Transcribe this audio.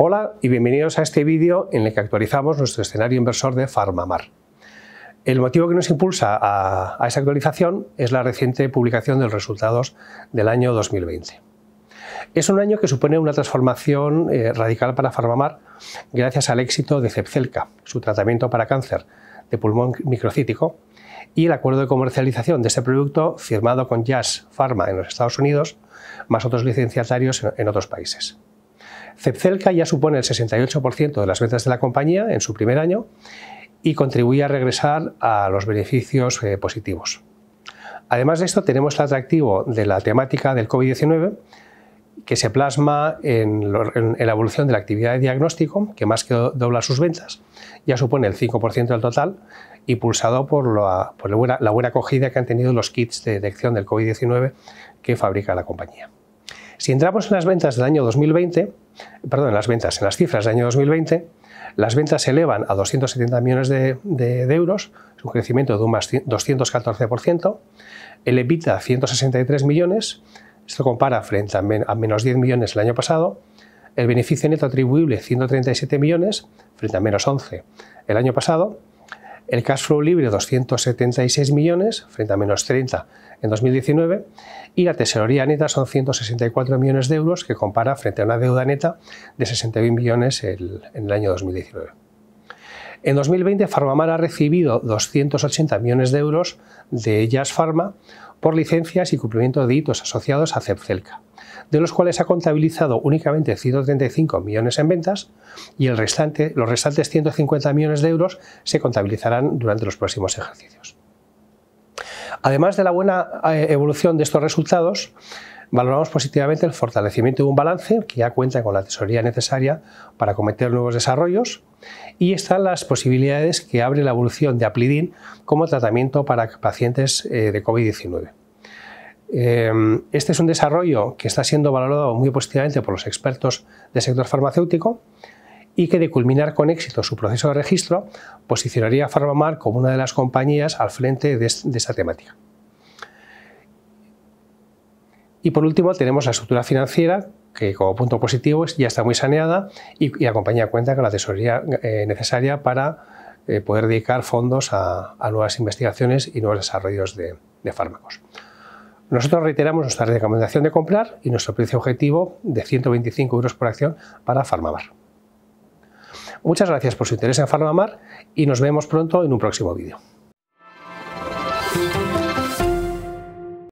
Hola y bienvenidos a este vídeo en el que actualizamos nuestro escenario inversor de Farmamar. El motivo que nos impulsa a, esa actualización es la reciente publicación de los resultados del año 2020. Es un año que supone una transformación eh, radical para Farmamar gracias al éxito de Cepcelca, su tratamiento para cáncer de pulmón microcítico, y el acuerdo de comercialización de este producto firmado con Jazz Pharma en los Estados Unidos, más otros licenciatarios en otros países. Cepcelca ya supone el 68% de las ventas de la compañía en su primer año y contribuye a regresar a los beneficios eh, positivos. Además de esto, tenemos el atractivo de la temática del COVID-19 que se plasma en, la evolución de la actividad de diagnóstico, que más que dobla sus ventas, ya supone el 5% del total, impulsado por, la, buena, la buena acogida que han tenido los kits de detección del COVID-19 que fabrica la compañía. Si entramos en las ventas del año 2020, perdón, en las ventas, en las cifras del año 2020, las ventas se elevan a 270 millones de, euros, es un crecimiento de un más 214%, el EBITDA 163 millones, esto compara frente a, a menos 10 millones el año pasado, el beneficio neto atribuible 137 millones frente a menos 11 el año pasado, el cash flow libre 276 millones frente a menos 30 en 2019 y la tesorería neta son 164 millones de euros que compara frente a una deuda neta de 61 millones en el año 2019. En 2020 Farmamar ha recibido 280 millones de euros de Jazz Pharma por licencias y cumplimiento de hitos asociados a Cepcelca, de los cuales ha contabilizado únicamente 135 millones en ventas y el restante, los restantes 150 millones de euros se contabilizarán durante los próximos ejercicios. Además de la buena eh, evolución de estos resultados, valoramos positivamente el fortalecimiento de un balance que ya cuenta con la tesorería necesaria para cometer nuevos desarrollos y están las posibilidades que abre la evolución de Aplidin como tratamiento para pacientes eh, de COVID-19. Eh, este es un desarrollo que está siendo valorado muy positivamente por los expertos del sector farmacéutico y que de culminar con éxito su proceso de registro posicionaría a Farmamar como una de las compañías al frente de, esta temática. Y por último tenemos la estructura financiera que como punto positivo ya está muy saneada y, la compañía cuenta con la tesorería eh, necesaria para eh, poder dedicar fondos a, nuevas investigaciones y nuevos desarrollos de, de fármacos. Nosotros reiteramos nuestra recomendación de comprar y nuestro precio objetivo de 125 euros por acción para Farmamar. Muchas gracias por su interés en Farmamar y nos vemos pronto en un próximo vídeo.